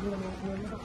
やめろ。